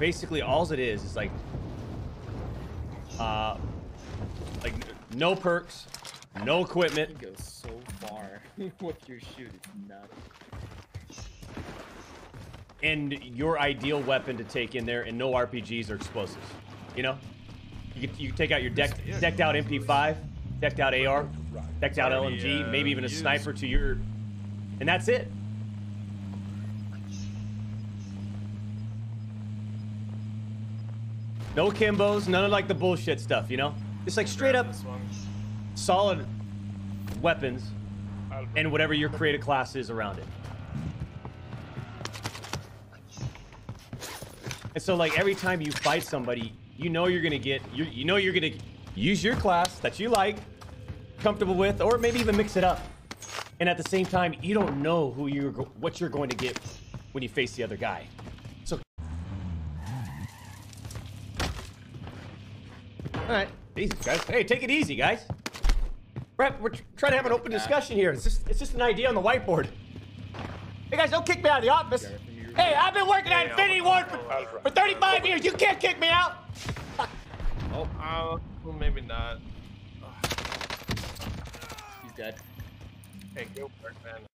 basically all it is is like, uh, like no perks, no equipment. You go so far with your shoot. It's nuts. and your ideal weapon to take in there, and no RPGs or explosives. You know, you can, you can take out your deck, decked out MP5, decked out AR, decked out LMG, maybe even a sniper to your, and that's it. No Kimbos, none of like the bullshit stuff, you know? Just like straight up solid weapons and whatever your creative class is around it. And so, like every time you fight somebody, you know you're gonna get, you, you know you're gonna use your class that you like, comfortable with, or maybe even mix it up. And at the same time, you don't know who you're, what you're going to get when you face the other guy. So, all right, easy guys. Hey, take it easy, guys. Brett, we're trying to have an open discussion here. It's just, it's just an idea on the whiteboard. Hey guys, don't kick me out of the office. Hey, I've been working at Yeah, Infinity Ward for, for 35 years. You can't kick me out. Oh, uh, well, maybe not. He's dead. Hey, go for it, man.